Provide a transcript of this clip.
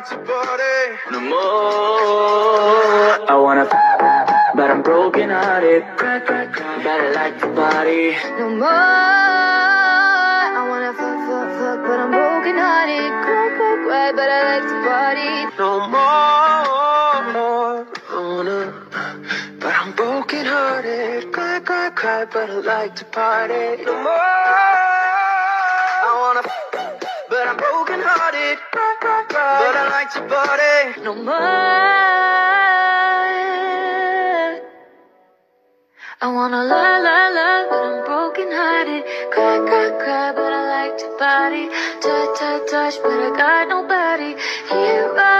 like to party. No more. I wanna, but I'm broken hearted. Cry, cry, cry, but I like to party. No more. I wanna fuck, fuck, fuck, but I'm broken hearted. Cry, cry, cry, but I like to party. No more. I wanna, but I'm broken hearted. Cry, cry, cry, but I like to party. No more. I wanna, but I'm broken hearted. But I like to party. No more. I wanna la la la, but I'm broken hearted. Cry, cry, cry, but I like to party. Touch, touch, touch, but I got nobody. Here I